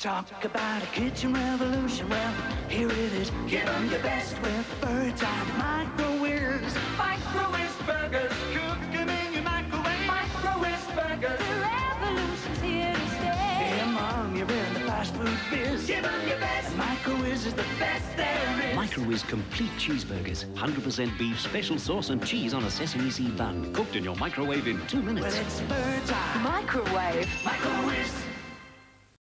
Talk about a kitchen revolution. Well, here it is. Give 'em your best with Bird's Eye Microwiz. Microwiz burgers, Cooking in your microwave. Microwiz burgers. The revolution's here to stay. Among you're in the fast food biz. Give 'em your best. Microwiz is the best there is. Microwiz complete cheeseburgers. 100% beef, special sauce and cheese on a sesame seed bun. Cooked in your microwave in two Well, it's Bird's Eye. Microwave. Microwiz